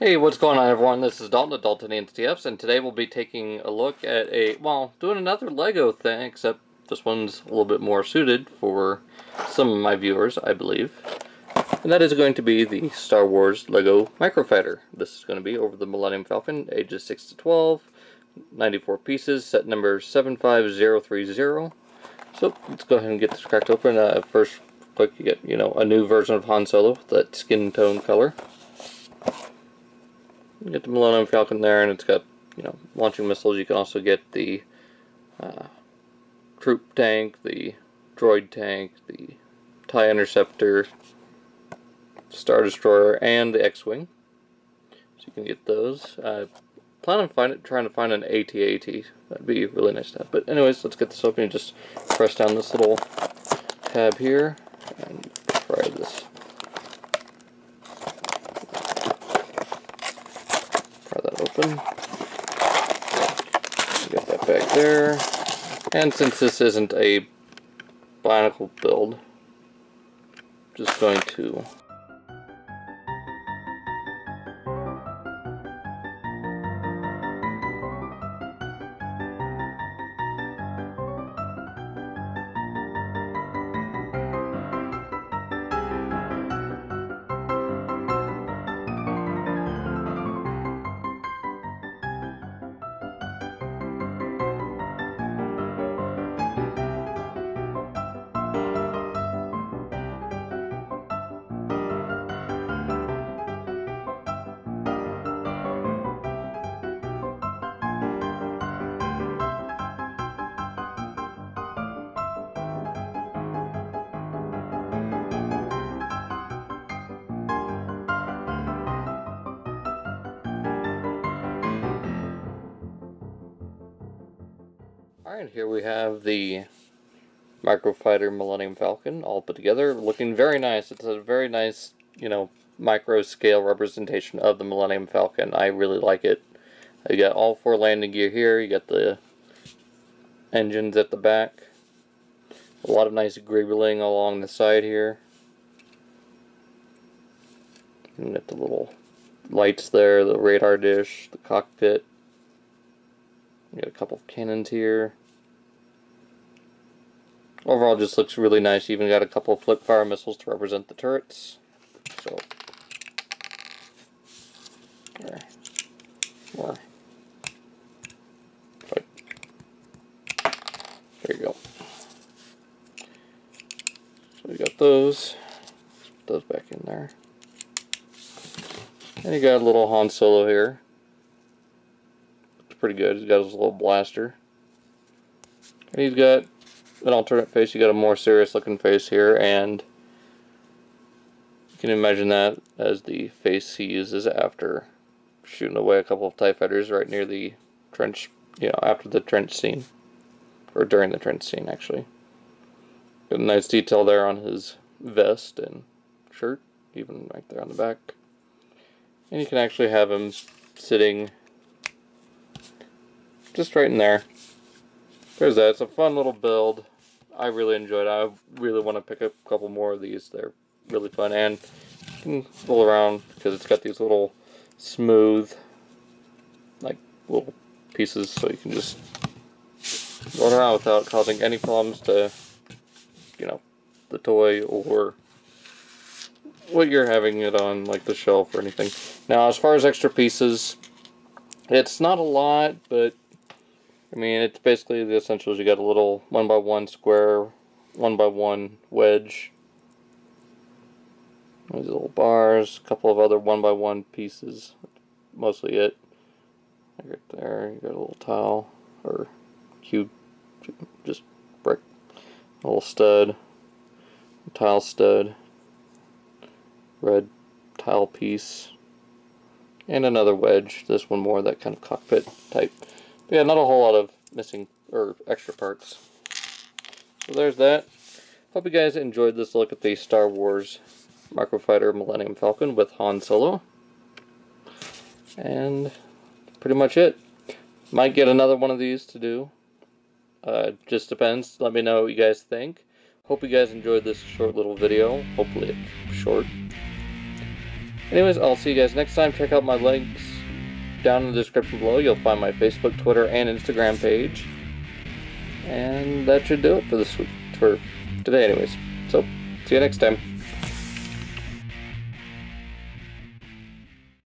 Hey, what's going on everyone? This is Dalton at DaltinianSTFs, and today we'll be taking a look at a, well, doing another LEGO thing, except this one's a little bit more suited for some of my viewers, I believe. And that is going to be the Star Wars LEGO Microfighter. This is going to be over the Millennium Falcon, ages 6 to 12, 94 pieces, set number 75030. So, let's go ahead and get this cracked open. Uh, first, quick, you get, you know, a new version of Han Solo, that skin tone color. You get the Millennium Falcon there, and it's got, you know, launching missiles. You can also get the uh, turbo tank, the droid tank, the TIE Interceptor, Star Destroyer, and the X-Wing. So you can get those. Uh, plan on find, trying to find an AT-AT. That'd be really nice to have. But anyways, let's get this open. You just press down this little tab here and try this open. Get that back there. And since this isn't a Bionicle build, I'm just going to Alright, here we have the Microfighter Millennium Falcon all put together, looking very nice. It's a very nice, you know, micro scale representation of the Millennium Falcon. I really like it. You got all four landing gear here, you got the engines at the back. A lot of nice greebling along the side here. You got the little lights there, the radar dish, the cockpit. You got a couple of cannons here. Overall, just looks really nice. You even got a couple of flip fire missiles to represent the turrets. So, there, more. But, there you go. So we got those. Put those back in there. And you got a little Han Solo here. It's pretty good. He's got his little blaster. And he's got an alternate face, you got a more serious looking face here, and you can imagine that as the face he uses after shooting away a couple of TIE fighters right near the trench, you know, after the trench scene. Or during the trench scene, actually. Got a nice detail there on his vest and shirt, even right there on the back. And you can actually have him sitting just right in there. There's that. It's a fun little build. I really enjoyed it. I really want to pick up a couple more of these. They're really fun. And you can roll around because it's got these little smooth, like, little pieces so you can just roll around without causing any problems to, you know, the toy or what you're having it on, like the shelf or anything. Now, as far as extra pieces, it's not a lot, but I mean, it's basically the essentials. You got a little one by one square, one by one wedge. These little bars, a couple of other one by one pieces. Mostly it. Right there, you got a little tile or cube, just brick. A little stud, tile stud, red tile piece, and another wedge. This one more that kind of cockpit type yeah, not a whole lot of missing or extra parts. So there's that. Hope you guys enjoyed this look at the Star Wars Microfighter Millennium Falcon with Han Solo. And pretty much it. Might get another one of these to do. Uh, just depends. Let me know what you guys think. Hope you guys enjoyed this short little video. Hopefully it's short. Anyways, I'll see you guys next time. Check out my links down in the description below. You'll find my Facebook, Twitter, and Instagram page. And that should do it for this week, for today, anyways. So, see you next time.